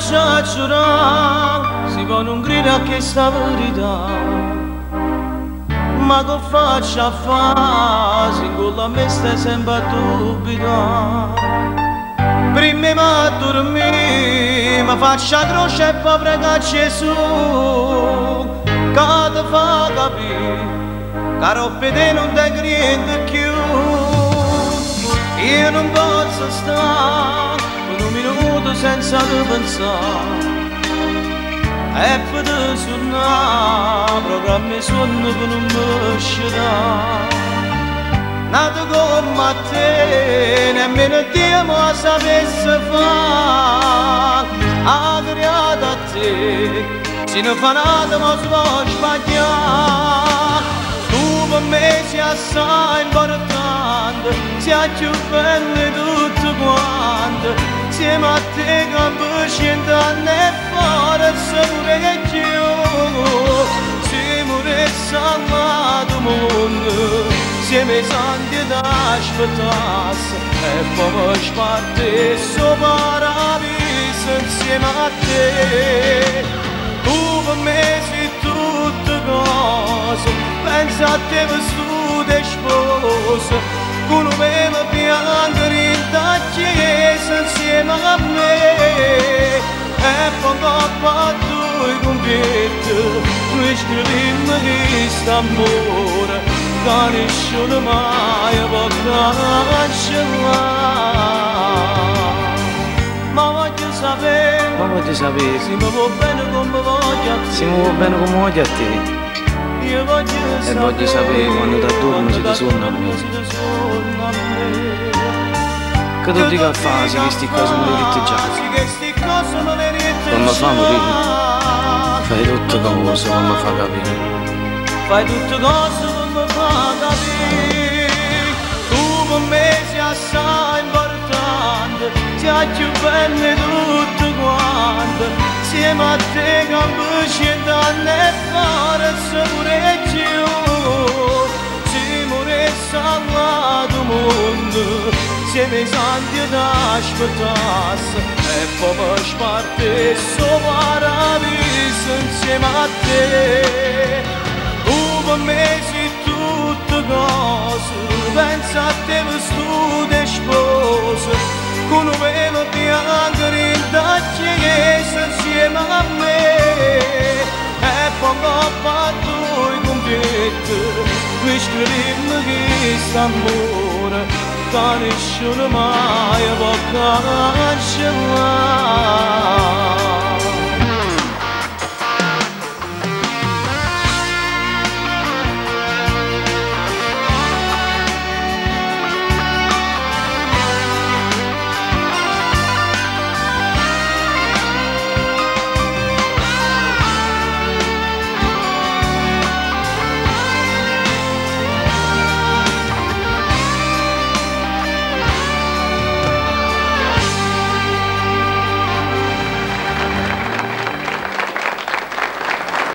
faccia giurare, si può non gridare a questa verità. Ma che faccia a fare, se con me stai sempre a dubitare. Prima ma dormire, ma faccia croce e poi prega Gesù, che ti fa capire, caro te non ti niente più. Io non posso stare senza pensare e poter suonare programmi sonno che non mi uscirà nato come te nemmeno Dio mi sapesse fare ha creato a te se non fa nada ma si sbagliare tu per me insieme a te campescendo e fare sapere che io siamo salvato mondo insieme santi da aspettasse e poi sparte sopra insieme a te tu per me sei tutte cose pensa a te per tu te due convitti noi scrivimmo questo amore. Che nessuno mai può cancellare ma voglio sapere Ma voglio sapere. se mi va bene come voglio a te. Se mi bene come voglio a te. Io voglio e voglio sapere quando ti addormi se ti suona a me. Che tu dica a fare se questi cose non le dite già Quando fa morire fai tutte cose come fa capire Fai tutte cose come fa capire Tu per me sei assai importante Sei più belle tutte quante Insieme a te campo cent'anni e fare pure più Siamo salvato mondo insieme ai santi ad aspettasse e poi mi sparte sopra insieme a te tu per me sei tutte cose pensa a te per tu te sposa con un velo bianco in chiesa insieme a me e poi ho fatto i convitti mi scrivimmo che st'amore Tanışır maya bakar şılar